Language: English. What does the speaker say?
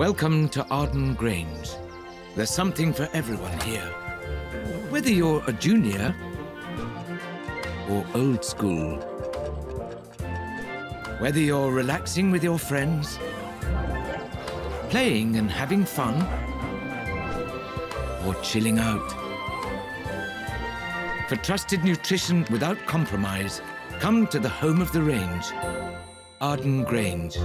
Welcome to Arden Grange. There's something for everyone here. Whether you're a junior or old school. Whether you're relaxing with your friends, playing and having fun, or chilling out. For trusted nutrition without compromise, come to the home of the range, Arden Grange.